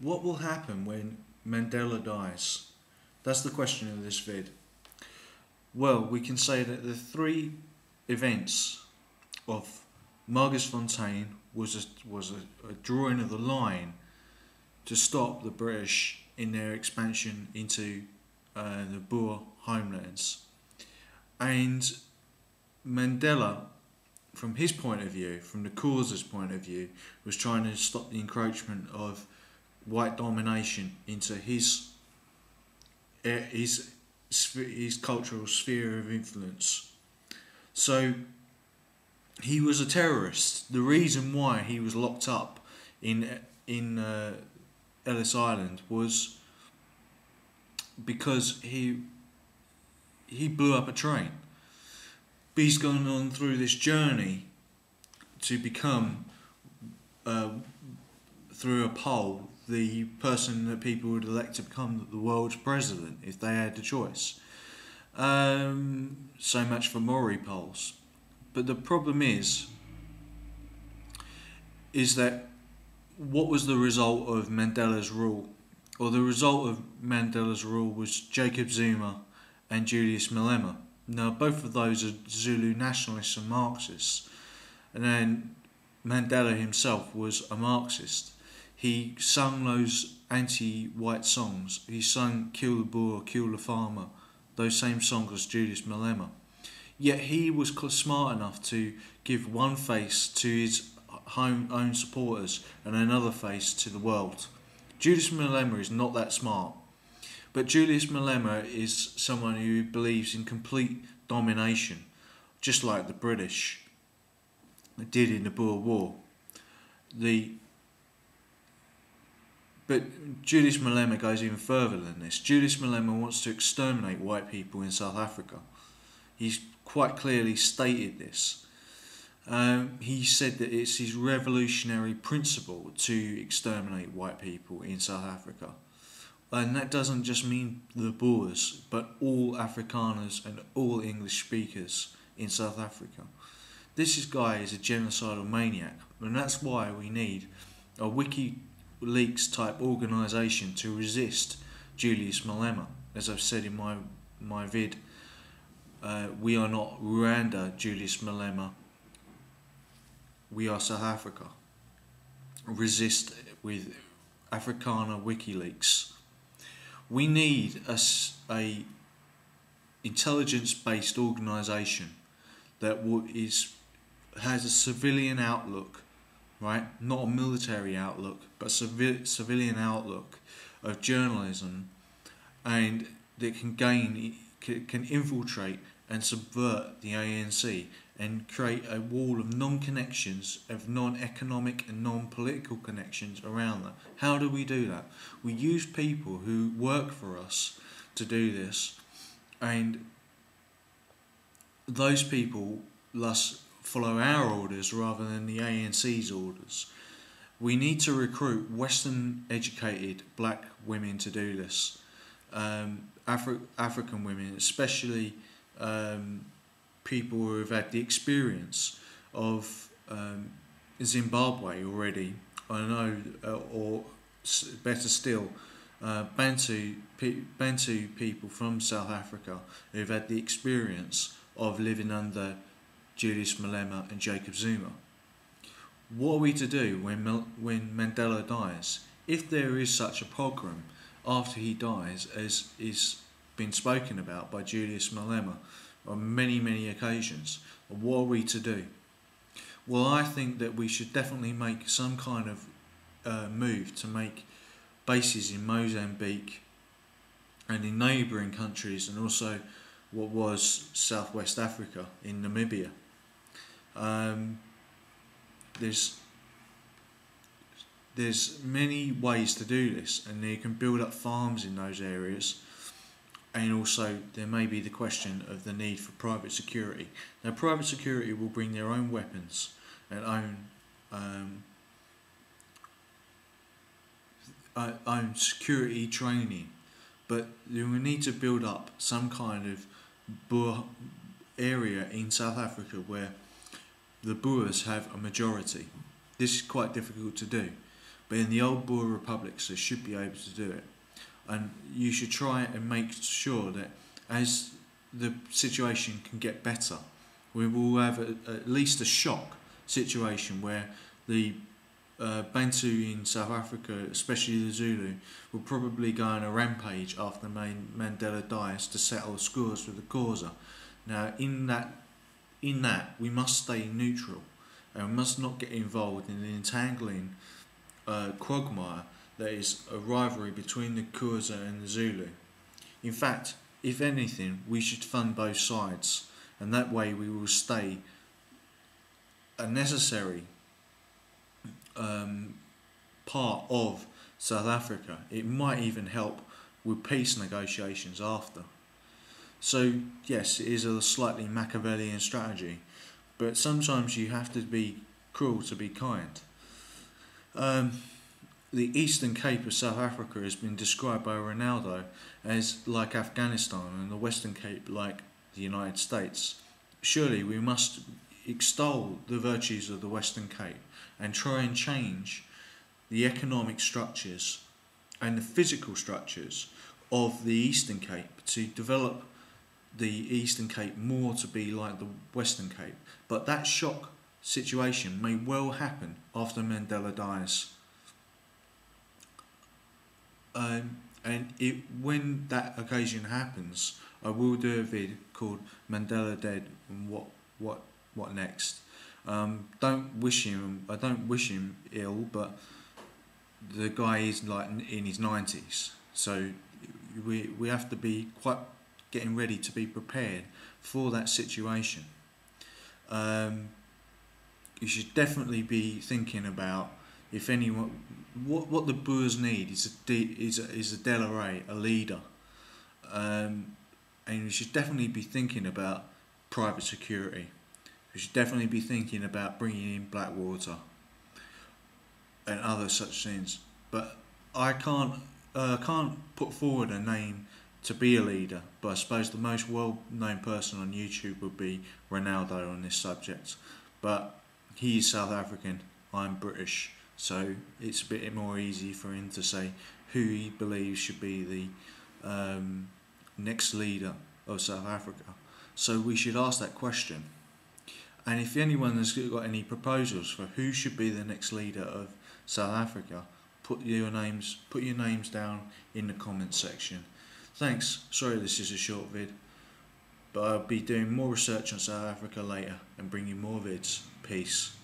what will happen when Mandela dies? That's the question of this vid. Well, we can say that the three events of Magersfontein was a, was a, a drawing of the line to stop the British in their expansion into uh, the Boer homelands. And Mandela, from his point of view, from the cause's point of view, was trying to stop the encroachment of white domination into his eh, his his cultural sphere of influence. So he was a terrorist. The reason why he was locked up in in uh, Ellis Island was because he he blew up a train. He's gone on through this journey to become uh, through a poll the person that people would elect to become the world's president if they had the choice. Um, so much for MORI polls. But the problem is, is that what was the result of Mandela's rule? Or the result of Mandela's rule was Jacob Zuma and Julius Malema. Now, both of those are Zulu nationalists and Marxists. And then Mandela himself was a Marxist. He sung those anti white songs. He sung Kill the Boer, Kill the Farmer, those same songs as Julius Malema. Yet he was smart enough to give one face to his home own supporters and another face to the world. Julius Malema is not that smart. But Julius Malema is someone who believes in complete domination, just like the British did in the Boer War. The but Julius Malema goes even further than this. Julius Malema wants to exterminate white people in South Africa. He's quite clearly stated this. Um, he said that it's his revolutionary principle to exterminate white people in South Africa. And that doesn't just mean the Boers, but all Afrikaners and all English speakers in South Africa. This guy is a genocidal maniac, and that's why we need a WikiLeaks type organisation to resist Julius Malema. As I've said in my, my vid, uh, we are not Rwanda, Julius Malema, we are South Africa. Resist with Afrikaner WikiLeaks. We need a, a intelligence-based organisation that is has a civilian outlook, right? Not a military outlook, but a civilian outlook of journalism, and that can gain, can infiltrate and subvert the ANC and create a wall of non-connections, of non-economic and non-political connections around that. How do we do that? We use people who work for us to do this, and those people thus follow our orders rather than the ANC's orders. We need to recruit Western educated black women to do this. Um, Afri African women, especially um, people who have had the experience of um, Zimbabwe already, I know, uh, or better still, uh, Bantu, Bantu people from South Africa who've had the experience of living under Julius Malema and Jacob Zuma. What are we to do when, when Mandela dies? If there is such a program after he dies, as is been spoken about by Julius Malema, on many, many occasions. What are we to do? Well, I think that we should definitely make some kind of uh, move to make bases in Mozambique and in neighbouring countries and also what was Southwest Africa in Namibia. Um, there's there's many ways to do this and you can build up farms in those areas and also there may be the question of the need for private security. Now, private security will bring their own weapons and own um, uh, own security training, but will need to build up some kind of area in South Africa where the Boers have a majority. This is quite difficult to do, But in the old Boer republics, they should be able to do it. And you should try and make sure that as the situation can get better, we will have a, at least a shock situation where the uh, Bantu in South Africa, especially the Zulu, will probably go on a rampage after Mandela dies to settle scores with the Xhosa. Now, in that, in that, we must stay neutral and we must not get involved in the entangling uh, quagmire that is a rivalry between the Xhosa and the Zulu. In fact, if anything, we should fund both sides, and that way we will stay a necessary um, part of South Africa. It might even help with peace negotiations after. So, yes, it is a slightly Machiavellian strategy, but sometimes you have to be cruel to be kind. Um, the Eastern Cape of South Africa has been described by Renaldo as like Afghanistan and the Western Cape like the United States. Surely we must extol the virtues of the Western Cape and try and change the economic structures and the physical structures of the Eastern Cape to develop the Eastern Cape more to be like the Western Cape. But that shock situation may well happen after Mandela dies. Um, and it, when that occasion happens, I will do a vid called Mandela Dead and what what what next. Um, don't wish him. I don't wish him ill, but the guy is like in his nineties, so we we have to be quite getting ready to be prepared for that situation. Um, you should definitely be thinking about if anyone what what the Boers need is a is a, is a De La Rey, a leader, um, and you should definitely be thinking about private security. You should definitely be thinking about bringing in Blackwater and other such things. But I can't uh, can't put forward a name to be a leader. But I suppose the most well-known person on YouTube would be Renaldo on this subject. But he is South African. I'm British, so it's a bit more easy for him to say who he believes should be the um, next leader of South Africa. So we should ask that question. And if anyone has got any proposals for who should be the next leader of South Africa, put your names put your names down in the comments section. Thanks. Sorry this is a short vid, but I'll be doing more research on South Africa later and bringing you more vids. Peace.